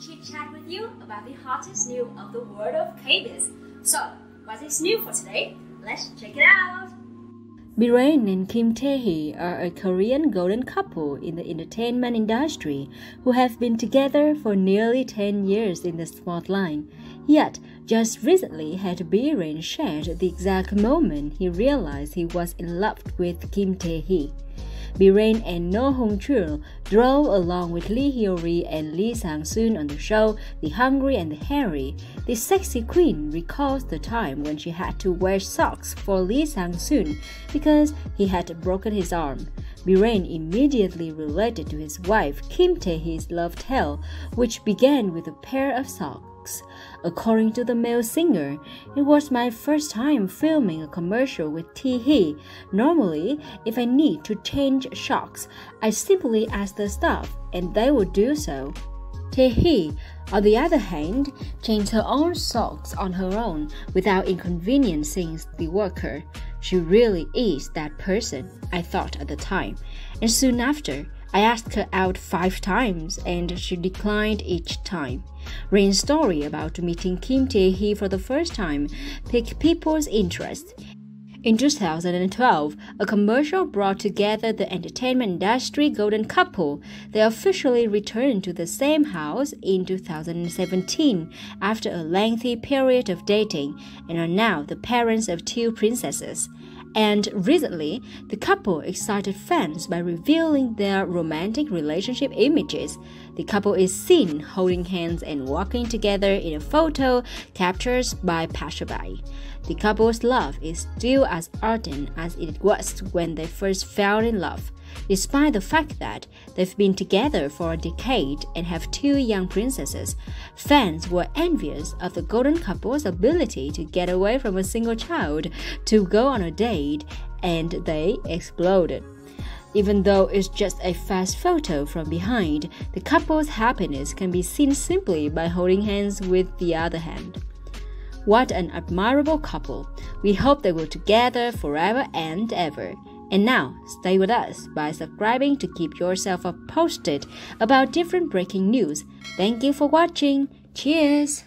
chit chat with you about the hottest news of the world of Kbiz. So, what is new for today? Let's check it out. Bi Rain and Kim Tae-hee are a Korean golden couple in the entertainment industry who have been together for nearly 10 years in the spotlight. Yet, just recently had Bi Rain shared the exact moment he realized he was in love with Kim Tae-hee. Bi Rain and No Hong Chul drove along with Lee Hyo-ri and Lee Sang-soon on the show The Hungry and the Hairy. The sexy queen recalls the time when she had to wear socks for Lee Sang-soon because he had broken his arm. Bi Rain immediately related to his wife Kim Tae-hee's love tale, which began with a pair of socks. According to the male singer, it was my first time filming a commercial with Tae-hee. Normally, if I need to change shocks, I simply ask the staff and they will do so. Tae-hee, on the other hand, changed her own socks on her own without inconveniencing the worker. She really is that person, I thought at the time. And soon after, I asked her out five times and she declined each time. Rain's story about meeting Kim Tae-hee for the first time piqued people's interest. In 2012, a commercial brought together the entertainment industry golden couple. They officially returned to the same house in 2017 after a lengthy period of dating and are now the parents of two princesses. And recently, the couple excited fans by revealing their romantic relationship images. The couple is seen holding hands and walking together in a photo captured by passerby. The couple's love is still as ardent as it was when they first fell in love. Despite the fact that they've been together for a decade and have two young princesses, fans were envious of the golden couple's ability to get away from a single child to go on a date, and they exploded. Even though it's just a fast photo from behind, the couple's happiness can be seen simply by holding hands with the other hand. What an admirable couple! We hope they will together forever and ever. And now, stay with us by subscribing to keep yourself posted about different breaking news. Thank you for watching. Cheers!